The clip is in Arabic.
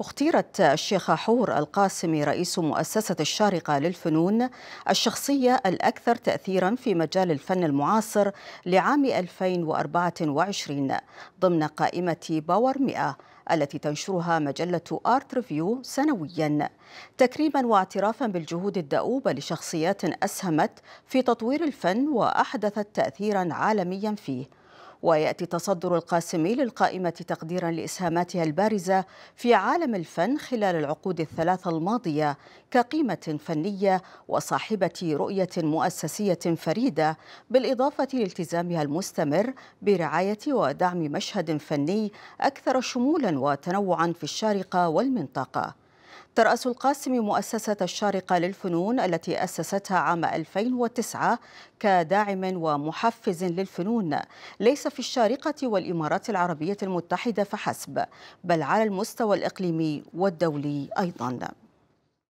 اختيرت الشيخة حور القاسمي رئيس مؤسسة الشارقة للفنون الشخصية الأكثر تأثيرا في مجال الفن المعاصر لعام 2024 ضمن قائمة Power 100 التي تنشرها مجلة ArtReview سنويا. تكريما واعترافا بالجهود الدؤوبة لشخصيات أسهمت في تطوير الفن وأحدثت تأثيرا عالميا فيه. ويأتي تصدر القاسمي للقائمة تقديرا لإسهاماتها البارزة في عالم الفن خلال العقود الثلاثة الماضية كقيمة فنية وصاحبة رؤية مؤسسية فريدة بالإضافة لالتزامها المستمر برعاية ودعم مشهد فني أكثر شمولا وتنوعا في الشارقة والمنطقة. ترأس القاسم مؤسسة الشارقة للفنون التي أسستها عام 2009 كداعم ومحفز للفنون. ليس في الشارقة والإمارات العربية المتحدة فحسب بل على المستوى الإقليمي والدولي أيضاً.